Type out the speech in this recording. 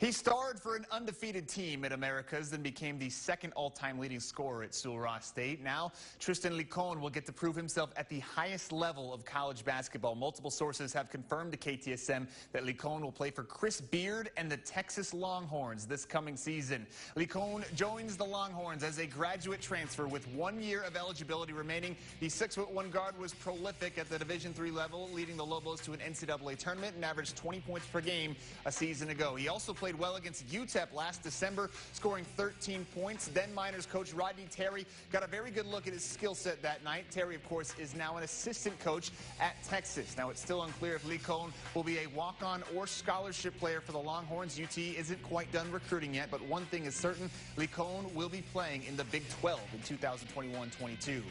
He starred for an undefeated team at Americas, then became the second all-time leading scorer at Sul-Ross State. Now, Tristan Licon will get to prove himself at the highest level of college basketball. Multiple sources have confirmed to KTSM that Licon will play for Chris Beard and the Texas Longhorns this coming season. Licon joins the Longhorns as a graduate transfer with one year of eligibility remaining. The 6'1 guard was prolific at the Division III level, leading the Lobos to an NCAA tournament and averaged 20 points per game a season ago. He also played played well against UTEP last December, scoring 13 points. Then Miners coach Rodney Terry got a very good look at his skill set that night. Terry, of course, is now an assistant coach at Texas. Now, it's still unclear if Licon will be a walk-on or scholarship player for the Longhorns. UT isn't quite done recruiting yet, but one thing is certain, Licon will be playing in the Big 12 in 2021-22.